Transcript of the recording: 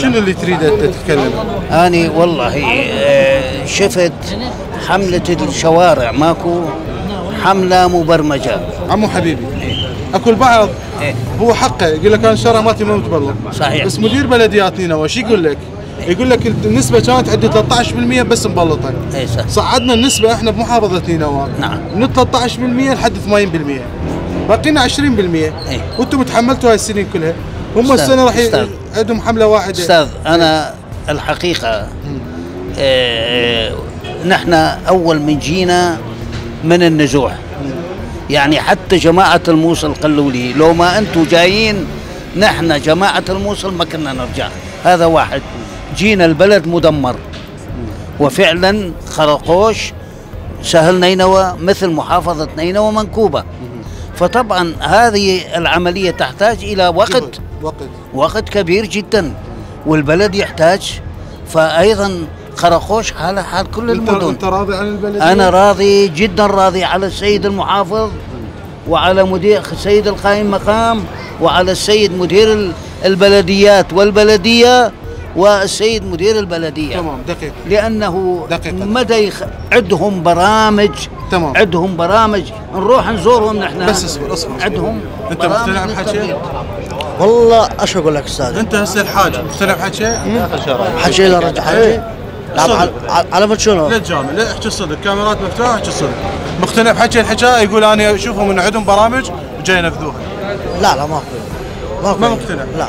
شنو اللي تريد تتكلم؟ أنا والله آه، شفت حملة الشوارع ماكو حملة مبرمجة عمو حبيبي اكو البعض إيه. هو حقه يقول لك أنا الشارع مالتي ما متبلط صحيح. بس مدير بلديات نينوى شو يقول لك؟ يقول لك النسبة كانت عندي 13% بس مبلطة إيه صح. صعدنا النسبة إحنا بمحافظة نينوى نعم. من 13% لحد 80% باقينا 20% وأنتم تحملتوا هاي السنين كلها هم إيه. السنة راح. عندهم حملة واحدة. أستاذ أنا الحقيقة آه، نحن أول من جينا من النزوح يعني حتى جماعة الموصل قالوا لي لو ما أنتم جايين نحن جماعة الموصل ما كنا نرجع. هذا واحد. جينا البلد مدمر. وفعلا خرقوش سهل نينوى مثل محافظة نينوى منكوبة. فطبعا هذه العملية تحتاج إلى وقت. وقت. وقت كبير جدا والبلد يحتاج. فايضا خرقوش حال حال كل المدن. أنت راضي عن البلد؟ أنا راضي جدا راضي على السيد المحافظ وعلى مدير السيد القائم مقام وعلى السيد مدير ال- البلديات. والبلدية والسيد مدير البلدية. تمام دقيقة. لأنه دقيقة. مدى يخ... عندهم برامج. تمام. عندهم برامج. نروح نزورهم نحن. بس اصبر اصبر عندهم أنت برامج مقتنع بحكي؟ والله إيش أقول لك أستاذ؟ أنت هسه الحاج مقتنع بحكي؟ حكي له رجع حكي. إيه. لا. على- على ما شنو؟ لا تجامل لا احكي الصدق. كاميرات مفتوحة احكي الصدق. مقتنع بحكي الحكاية يقول أنا أشوفهم ان عندهم برامج وجاي ينفذوها. لا لا ما في. ما مقتنع. لا.